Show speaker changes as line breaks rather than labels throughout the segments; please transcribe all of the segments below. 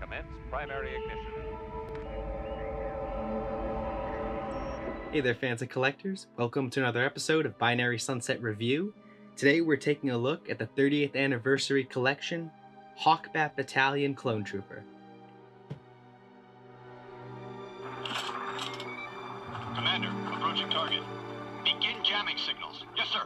Commence primary ignition.
Hey there, fans and collectors. Welcome to another episode of Binary Sunset Review. Today we're taking a look at the 30th anniversary collection, Hawkbat Battalion Clone Trooper.
Commander, approaching target. Begin jamming signals. Yes, sir.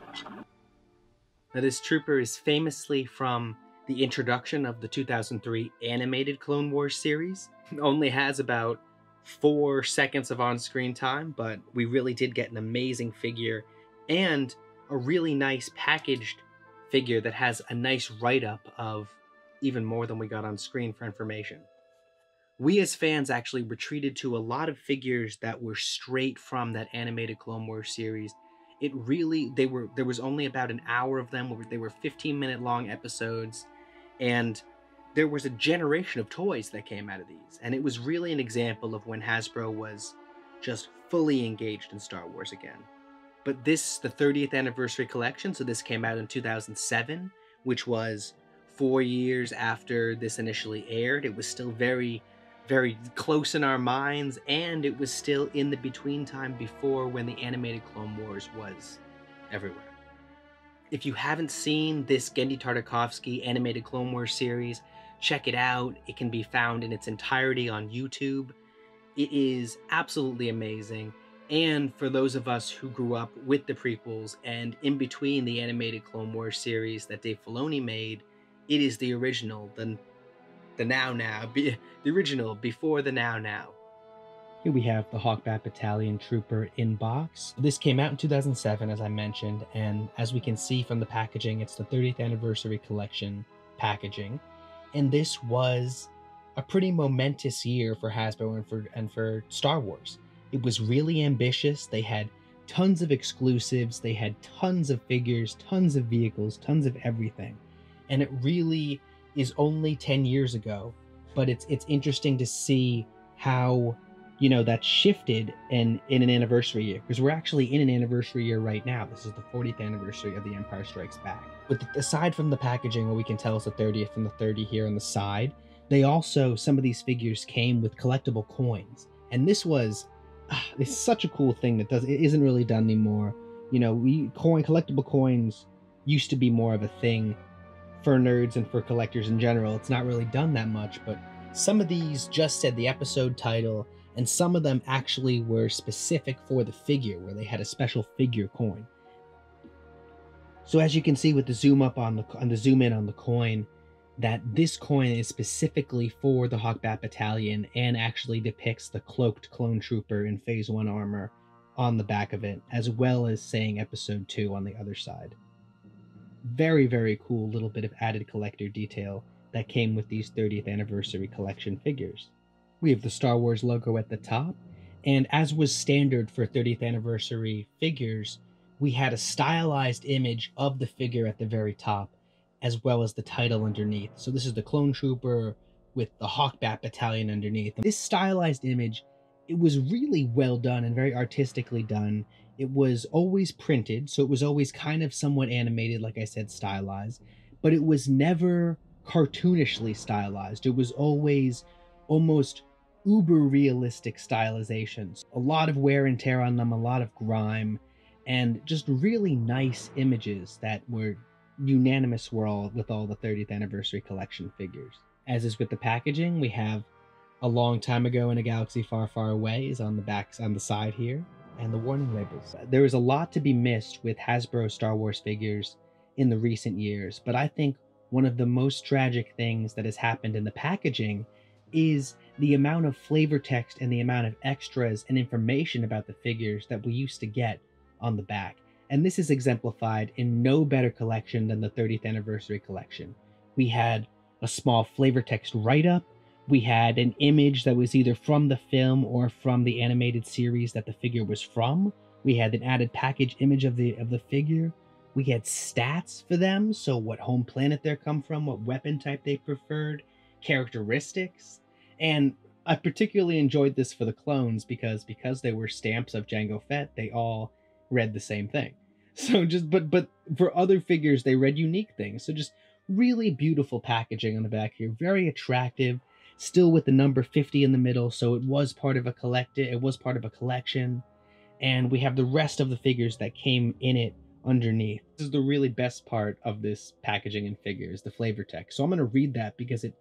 Now, this trooper is famously from the introduction of the 2003 animated Clone Wars series. Only has about four seconds of on screen time, but we really did get an amazing figure and a really nice packaged figure that has a nice write up of even more than we got on screen for information. We as fans actually retreated to a lot of figures that were straight from that animated Clone Wars series. It really they were there was only about an hour of them they were 15 minute long episodes and there was a generation of toys that came out of these, and it was really an example of when Hasbro was just fully engaged in Star Wars again. But this, the 30th anniversary collection, so this came out in 2007, which was four years after this initially aired. It was still very, very close in our minds, and it was still in the between time before when the animated Clone Wars was everywhere. If you haven't seen this Genndy Tartakovsky animated Clone Wars series, check it out. It can be found in its entirety on YouTube. It is absolutely amazing. And for those of us who grew up with the prequels and in between the animated Clone Wars series that Dave Filoni made, it is the original, the the now now, be, the original before the now now. Here we have the Hawkbat Battalion Trooper in box. This came out in 2007, as I mentioned, and as we can see from the packaging, it's the 30th anniversary collection packaging and this was a pretty momentous year for Hasbro and for and for Star Wars. It was really ambitious. They had tons of exclusives, they had tons of figures, tons of vehicles, tons of everything. And it really is only 10 years ago, but it's it's interesting to see how you know that shifted in in an anniversary year because we're actually in an anniversary year right now. This is the 40th anniversary of The Empire Strikes Back. But aside from the packaging, what we can tell is the 30th and the 30 here on the side, they also, some of these figures came with collectible coins. And this was, ah, it's such a cool thing that does, it isn't really done anymore. You know, we coin, collectible coins used to be more of a thing for nerds and for collectors in general. It's not really done that much, but some of these just said the episode title, and some of them actually were specific for the figure, where they had a special figure coin. So as you can see with the zoom up on the on the zoom in on the coin, that this coin is specifically for the Hawkbat Battalion and actually depicts the cloaked clone trooper in Phase One armor on the back of it, as well as saying Episode Two on the other side. Very very cool little bit of added collector detail that came with these 30th anniversary collection figures. We have the Star Wars logo at the top, and as was standard for 30th anniversary figures, we had a stylized image of the figure at the very top, as well as the title underneath. So this is the clone trooper with the Hawkbat battalion underneath. This stylized image, it was really well done and very artistically done. It was always printed, so it was always kind of somewhat animated, like I said, stylized, but it was never cartoonishly stylized. It was always almost uber realistic stylizations. A lot of wear and tear on them, a lot of grime, and just really nice images that were unanimous were all with all the 30th anniversary collection figures. As is with the packaging, we have a long time ago in a galaxy far, far away is on the backs on the side here, and the warning labels. There is a lot to be missed with Hasbro Star Wars figures in the recent years, but I think one of the most tragic things that has happened in the packaging is the amount of flavor text and the amount of extras and information about the figures that we used to get on the back. And this is exemplified in no better collection than the 30th anniversary collection. We had a small flavor text write up. We had an image that was either from the film or from the animated series that the figure was from. We had an added package image of the of the figure. We had stats for them, so what home planet they come from, what weapon type they preferred, characteristics, and I particularly enjoyed this for the clones because because they were stamps of Jango Fett, they all read the same thing. So just but but for other figures they read unique things. So just really beautiful packaging on the back here, very attractive. still with the number 50 in the middle, so it was part of a collect it was part of a collection. And we have the rest of the figures that came in it underneath. This is the really best part of this packaging and figures, the flavor text. So I'm going to read that because it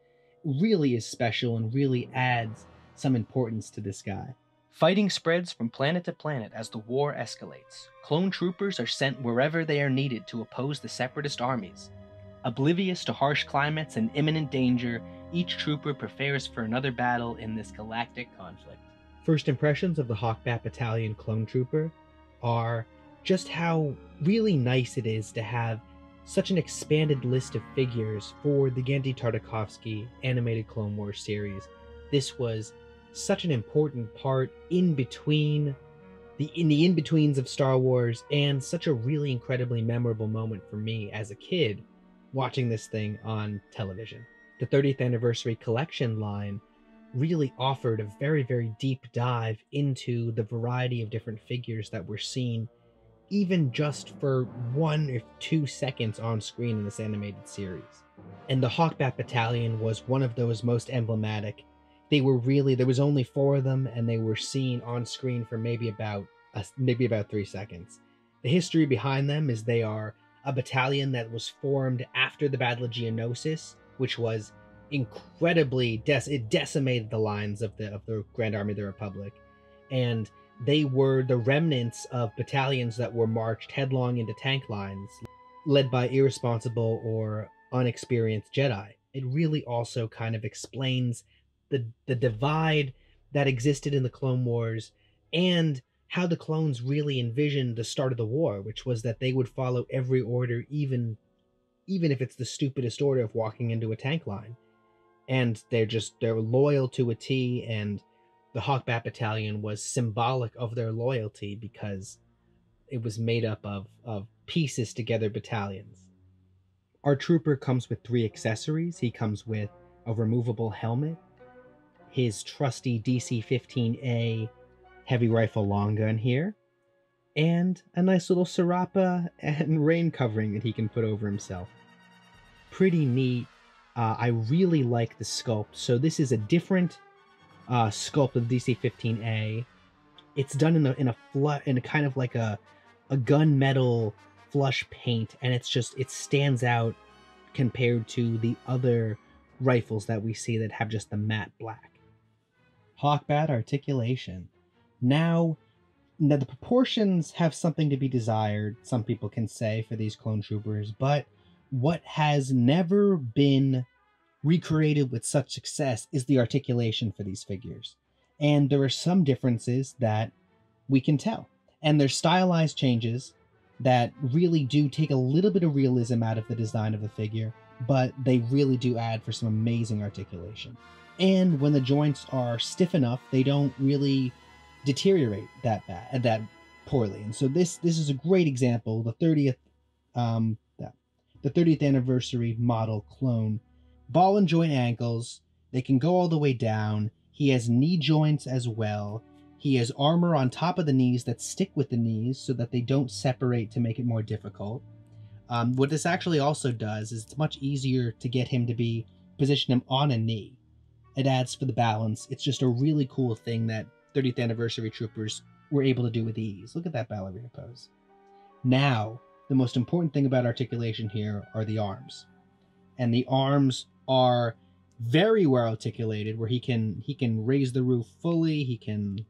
really is special and really adds some importance to this guy. Fighting spreads from planet to planet as the war escalates. Clone troopers are sent wherever they are needed to oppose the separatist armies. Oblivious to harsh climates and imminent danger, each trooper prepares for another battle in this galactic conflict. First impressions of the Hawkbat Battalion clone trooper are just how really nice it is to have such an expanded list of figures for the Genndy Tartakovsky animated Clone Wars series. This was such an important part in between the in the in-betweens of Star Wars and such a really incredibly memorable moment for me as a kid watching this thing on television. The 30th anniversary collection line really offered a very very deep dive into the variety of different figures that were seen even just for one or two seconds on screen in this animated series. And the Hawkbat Battalion was one of those most emblematic. They were really there was only four of them, and they were seen on screen for maybe about maybe about three seconds. The history behind them is they are a battalion that was formed after the Battle of Geonosis, which was incredibly dec- it decimated the lines of the of the Grand Army of the Republic, and they were the remnants of battalions that were marched headlong into tank lines, led by irresponsible or unexperienced Jedi. It really also kind of explains the the divide that existed in the Clone Wars and how the clones really envisioned the start of the war, which was that they would follow every order, even even if it's the stupidest order of walking into a tank line. And they're just they're loyal to a T and the Hawkbat Battalion was symbolic of their loyalty because it was made up of, of pieces together battalions. Our trooper comes with three accessories. He comes with a removable helmet, his trusty DC 15A heavy rifle long gun here, and a nice little serape and rain covering that he can put over himself. Pretty neat. Uh, I really like the sculpt. So this is a different uh, sculpt of DC-15A. It's done in a in a fl- in a kind of like a a gunmetal flush paint, and it's just it stands out compared to the other rifles that we see that have just the matte black. Hawkbat articulation. Now, now the proportions have something to be desired. Some people can say for these clone troopers, but what has never been recreated with such success is the articulation for these figures. And there are some differences that we can tell. And there's stylized changes that really do take a little bit of realism out of the design of the figure, but they really do add for some amazing articulation. And when the joints are stiff enough, they don't really deteriorate that bad, that poorly. And so this this is a great example. The 30th um, the 30th anniversary model clone ball and joint ankles. They can go all the way down. He has knee joints as well. He has armor on top of the knees that stick with the knees so that they don't separate to make it more difficult. Um, what this actually also does is it's much easier to get him to be position him on a knee. It adds for the balance. It's just a really cool thing that 30th anniversary troopers were able to do with ease. Look at that ballerina pose. Now, the most important thing about articulation here are the arms. And the arms are very well articulated where he can he can raise the roof fully he can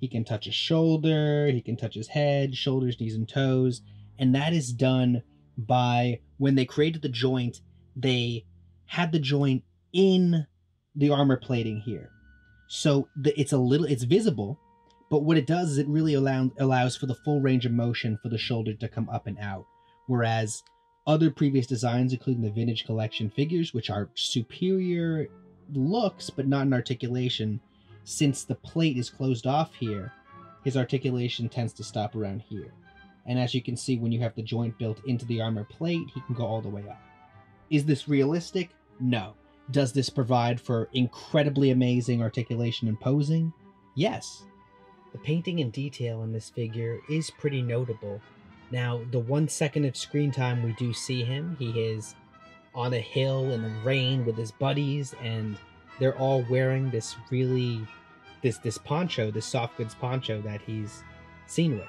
he can touch his shoulder he can touch his head shoulders knees and toes. And that is done by when they created the joint they had the joint in the armor plating here. So the, it's a little it's visible but what it does is it really allow, allows for the full range of motion for the shoulder to come up and out. Whereas other previous designs, including the vintage collection figures, which are superior looks but not in articulation, since the plate is closed off here, his articulation tends to stop around here. And as you can see, when you have the joint built into the armor plate, he can go all the way up. Is this realistic? No. Does this provide for incredibly amazing articulation and posing? Yes. The painting and detail in this figure is pretty notable, now, the one second of screen time we do see him, he is on a hill in the rain with his buddies, and they're all wearing this really this this poncho, this soft goods poncho that he's seen with.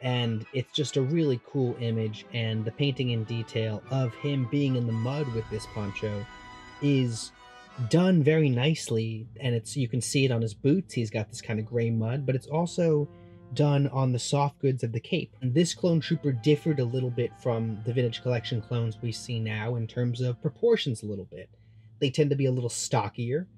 And it's just a really cool image, and the painting in detail of him being in the mud with this poncho is done very nicely and it's you can see it on his boots he's got this kind of gray mud but it's also done on the soft goods of the cape. And this clone trooper differed a little bit from the vintage collection clones we see now in terms of proportions a little bit. They tend to be a little stockier.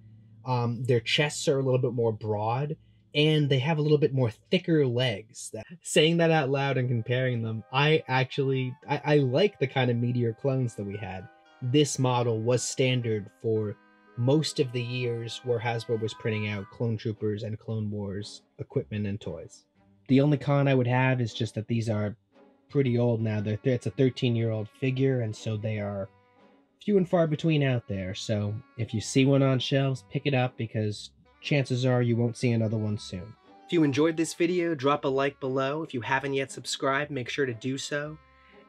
Um, their chests are a little bit more broad and they have a little bit more thicker legs. Saying that out loud and comparing them i actually I, I like the kind of meteor clones that we had. This model was standard for most of the years where Hasbro was printing out Clone Troopers and Clone Wars equipment and toys. The only con I would have is just that these are pretty old now. They're th- it's a 13 year old figure, and so they are few and far between out there. So if you see one on shelves, pick it up because chances are you won't see another one soon. If you enjoyed this video, drop a like below. If you haven't yet subscribed, make sure to do so.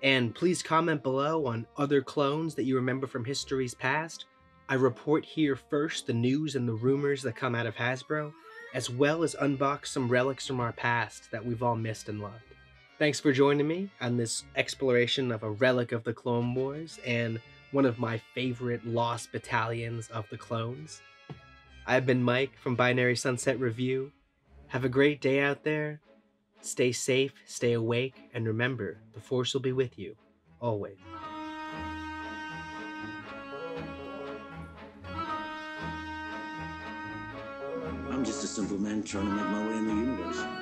And please comment below on other clones that you remember from history's past I report here first the news and the rumors that come out of Hasbro, as well as unbox some relics from our past that we've all missed and loved. Thanks for joining me on this exploration of a relic of the Clone Wars and one of my favorite lost battalions of the clones. I've been Mike from Binary Sunset Review. Have a great day out there. Stay safe, stay awake, and remember, the Force will be with you, always.
Just a simple man trying to make my way in the universe.